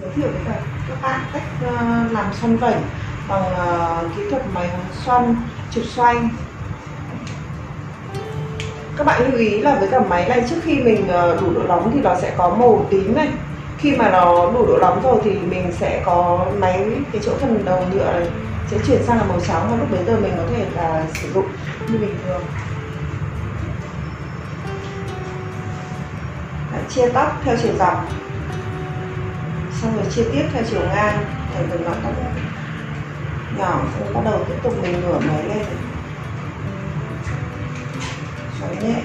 giới thiệu với các bạn cách ờ, làm xoăn vẩy bằng ờ, kỹ thuật máy xoăn trục xoay. Các bạn lưu ý là với cả máy này trước khi mình ờ, đủ độ nóng thì nó sẽ có màu tím này. Khi mà nó đủ độ nóng rồi thì mình sẽ có máy, cái chỗ phần đầu nhựa này sẽ chuyển sang là màu trắng và lúc bấy giờ mình có thể là sử dụng như bình thường. Đã chia tóc theo chiều dọc xong rồi chia tiếp theo chiều ngang thành từng ngọn tóc nhỏ, xong bắt đầu tiếp tục mình ngửa máy lên. Xoáy nhẹ.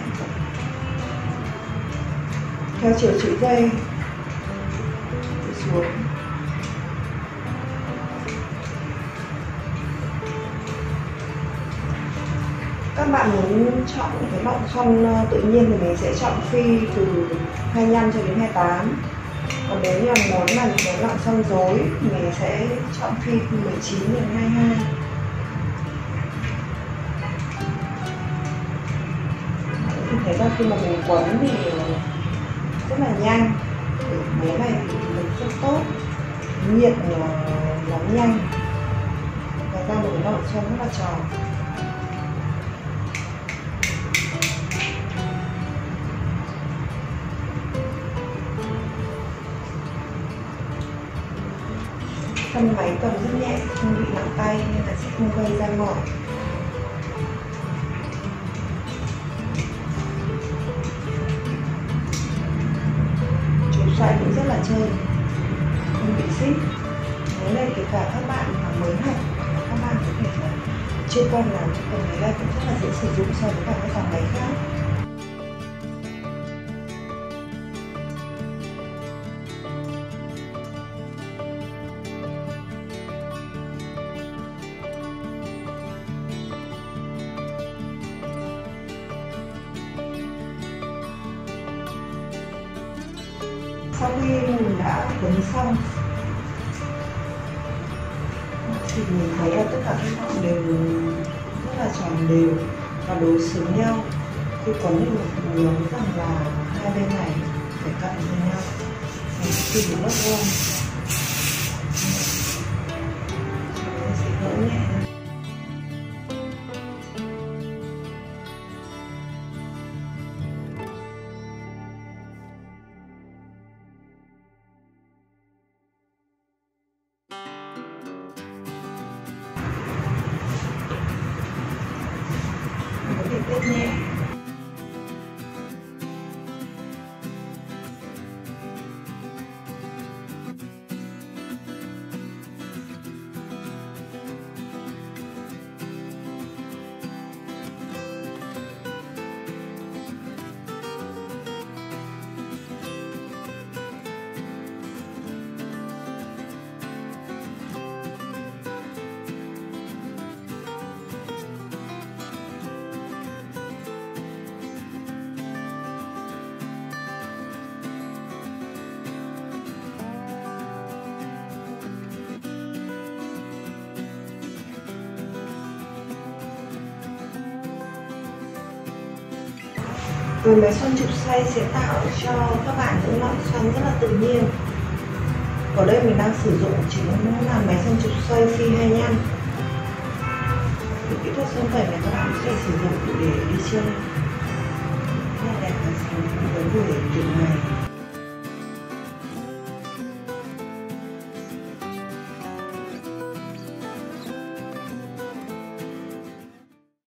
Theo chiều chữ V xuống. Các bạn muốn chọn cái lọn xoăn ờ, tự nhiên thì mình sẽ chọn phi từ 25 cho đến 28 còn nếu như muốn là những muốn lọn xoăn dối thì mình sẽ chọn phi 19 đến 22 thì thấy ra khi mà mình quấn thì rất là nhanh. Bé này mình rất tốt. Nhiệt nóng nhanh. Và ra một cái lọn xoăn rất là tròn. Thân máy cầm rất nhẹ, không bị nặng tay nên là sẽ không gây ra mỏi. Chụp xoay cũng rất là trơn không bị xích. Nếu này kể cả các bạn mà mới học, các bạn có thể là chưa quen làm cái phần máy này cũng rất là dễ sử dụng so với cả các dòng máy khác. Sau khi mình đã quấn xong, thì mình thấy là tất cả các ngọn đều rất là tròn đều và đối xứng nhau. Khi quấn thì mình nhớ rằng là hai bên này phải cận với nhau. Khi bị mất vuông có thể Rồi máy xoăn trục xoay sẽ tạo cho các bạn những lọn xoăn rất là tự nhiên. Ở đây mình đang sử dụng chính là máy xoăn trục xoay C25 Thì kỹ thuật xoăn vẩy này các bạn có thể sử dụng để đi chơi. Rất là đẹp và với buổi tuyển này.